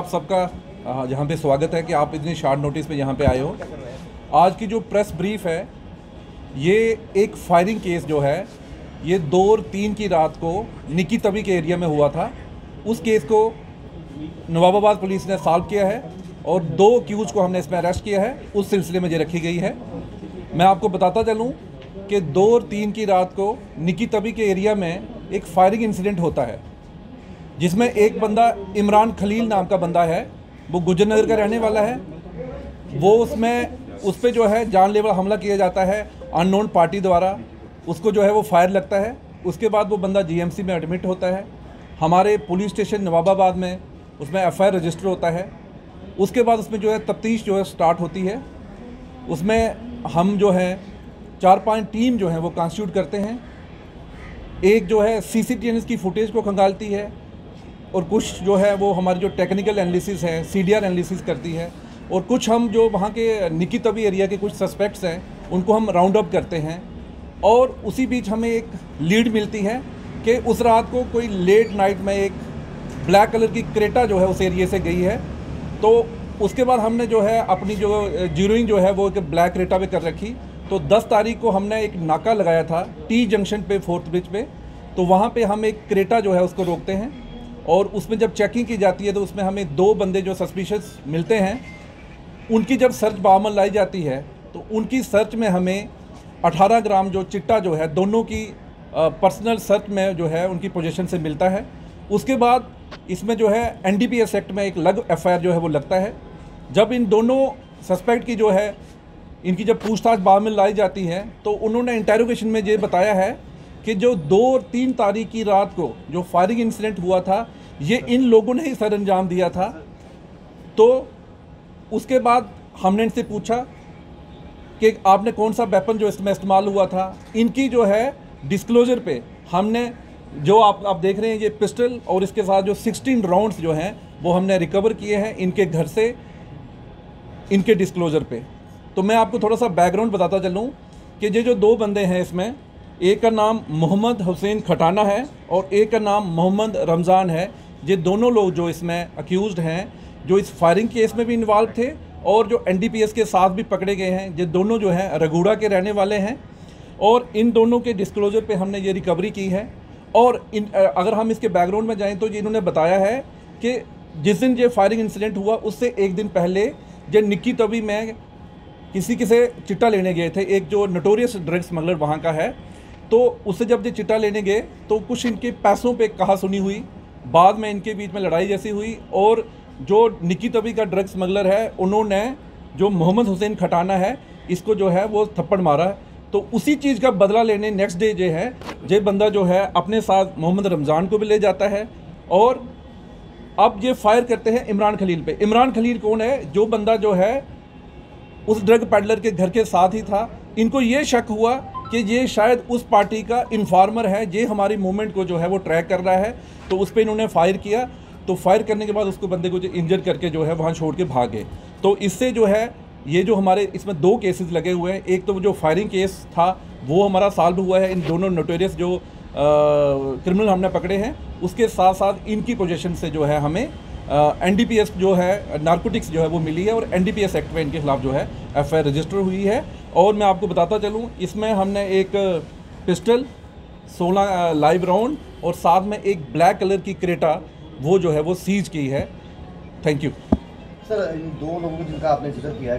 आप सबका यहाँ पे स्वागत है कि आप इतनी शार्ट नोटिस पे यहाँ पे आए हो। आज की जो प्रेस ब्रीफ है, ये एक फायरिंग केस जो है, ये दो और तीन की रात को निकी तवी के एरिया में हुआ था। उस केस को नवाबाबाद पुलिस ने सॉल्व किया है और दो क्यूज को हमने इसमें अरेस्ट किया है। उस सिलसिले में ये रखी गई है। मैं आपको बताता चलूँ कि दो और तीन की रात को निकी तवी के एरिया में एक फायरिंग इंसिडेंट होता है। जिसमें एक बंदा इमरान खलील नाम का बंदा है, वो गुजर नगर का रहने वाला है। वो उसमें, उस पर जो है जानलेवा हमला किया जाता है अननोन पार्टी द्वारा। उसको जो है वो फायर लगता है। उसके बाद वो बंदा जीएमसी में एडमिट होता है। हमारे पुलिस स्टेशन नवाबाबाद में उसमें एफआईआर रजिस्टर होता है। उसके बाद उसमें जो है तफ्तीश जो है स्टार्ट होती है। उसमें हम जो है, चार पाँच टीम जो है वो कॉन्स्टिट्यूट करते हैं। एक जो है सी सी की फुटेज को खंगालती है। और कुछ जो है वो हमारी जो टेक्निकल एनालिसिस है सी डी एनालिसिस करती है, और कुछ हम जो वहाँ के निकी तवी एरिया के कुछ सस्पेक्ट्स हैं, उनको हम राउंड अप करते हैं। और उसी बीच हमें एक लीड मिलती है कि उस रात को कोई लेट नाइट में एक ब्लैक कलर की क्रेटा जो है उस एरिए से गई है। तो उसके बाद हमने जो है अपनी जो जीरोइंग जो है वो एक ब्लैक क्रेटा पे कर रखी। तो 10 तारीख को हमने एक नाका लगाया था टी जंक्शन पे फोर्थ ब्रिज पे। तो वहाँ पे हम एक क्रेटा जो है उसको रोकते हैं। और उसमें जब चेकिंग की जाती है तो उसमें हमें दो बंदे जो सस्पिशियस मिलते हैं, उनकी जब सर्च बामल लाई जाती है तो उनकी सर्च में हमें 18 ग्राम जो चिट्टा जो है, दोनों की पर्सनल सर्च में जो है उनकी पोजीशन से मिलता है। उसके बाद इसमें जो है एनडीपीएस एक्ट में एक लग एफ़ जो है वो लगता है। जब इन दोनों सस्पेक्ट की जो है, इनकी जब पूछताछ बाद लाई जाती है तो उन्होंने इंटेरोगेशन में ये बताया है कि जो दो और तीन तारीख की रात को जो फायरिंग इंसिडेंट हुआ था, ये इन लोगों ने ही सर अंजाम दिया था। तो उसके बाद हमने इनसे पूछा कि आपने कौन सा वेपन जो इसमें इस्तेमाल हुआ था? इनकी जो है डिस्क्लोजर पे हमने जो आप आप देख रहे हैं ये पिस्टल और इसके साथ जो 16 राउंड्स जो हैं, वो हमने रिकवर किए हैं इनके घर से, इनके डिस्क्लोजर पे। तो मैं आपको थोड़ा सा बैकग्राउंड बताता चलूँ कि ये जो दो बंदे हैं इसमें एक का नाम मोहम्मद हुसैन खटाना है और एक का नाम मोहम्मद रमज़ान है। ये दोनों लोग जो इसमें अक्यूज़ हैं, जो इस फायरिंग केस में भी इन्वॉल्व थे और जो एनडीपीएस के साथ भी पकड़े गए हैं, ये दोनों जो हैं रघुड़ा के रहने वाले हैं और इन दोनों के डिस्क्लोजर पे हमने ये रिकवरी की है। और इन अगर हम इसके बैकग्राउंड में जाएँ तो ये इन्होंने बताया है कि जिस दिन ये फायरिंग इंसिडेंट हुआ, उससे एक दिन पहले जो निक्की तवी में किसी किसे चिट्टा लेने गए थे। एक जो नटोरियस ड्रग स्मगलर वहाँ का है तो उससे जब ये चिट्टा लेने गए तो कुछ इनके पैसों पे कहा सुनी हुई, बाद में इनके बीच में लड़ाई जैसी हुई, और जो निकी तभी का ड्रग स्मगलर है, उन्होंने जो मोहम्मद हुसैन खटाना है, इसको जो है वो थप्पड़ मारा। तो उसी चीज़ का बदला लेने नेक्स्ट डे जो है, ये बंदा जो है अपने साथ मोहम्मद रमज़ान को भी ले जाता है, और अब ये फायर करते हैं इमरान खलील पे। इमरान खलील कौन है? जो बंदा जो है, उस ड्रग पैडलर के घर के साथ ही था। इनको ये शक हुआ कि ये शायद उस पार्टी का इन्फार्मर है, ये हमारी मूवमेंट को जो है वो ट्रैक कर रहा है। तो उस पर इन्होंने फायर किया। तो फायर करने के बाद उसको बंदे को जो इंजर करके जो है वहाँ छोड़ के भागे। तो इससे जो है, ये जो हमारे इसमें दो केसेस लगे हुए हैं। एक तो जो फायरिंग केस था, वो हमारा सॉल्व हुआ है। इन दोनों नोटोरियस जो क्रिमिनल हमने पकड़े हैं, उसके साथ साथ इनकी पोजीशन से जो है हमें एनडीपीएस जो है नार्कोटिक्स जो है वो मिली है और एनडीपीएस एक्ट में इनके खिलाफ जो है एफआईआर रजिस्टर हुई है। और मैं आपको बताता चलूँ, इसमें हमने एक पिस्टल 16 लाइव राउंड और साथ में एक ब्लैक कलर की क्रेटा, वो जो है वो सीज की है। थैंक यू सर इन दो लोगों जिनका आपने ज़िक्र किया